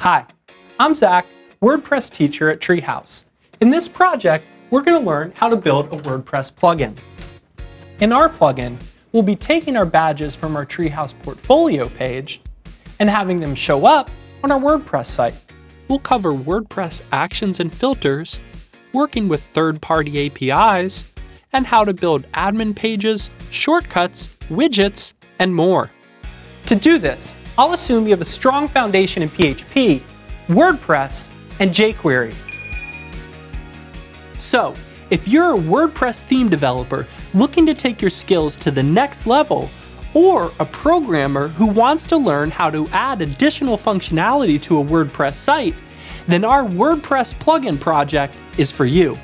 Hi, I'm Zach, WordPress teacher at Treehouse. In this project, we're going to learn how to build a WordPress plugin. In our plugin, we'll be taking our badges from our Treehouse portfolio page and having them show up on our WordPress site. We'll cover WordPress actions and filters, working with third-party APIs, and how to build admin pages, shortcodes, widgets, and more. To do this, I'll assume you have a strong foundation in PHP, WordPress, and jQuery. So, if you're a WordPress theme developer looking to take your skills to the next level, or a programmer who wants to learn how to add additional functionality to a WordPress site, then our WordPress plugin project is for you.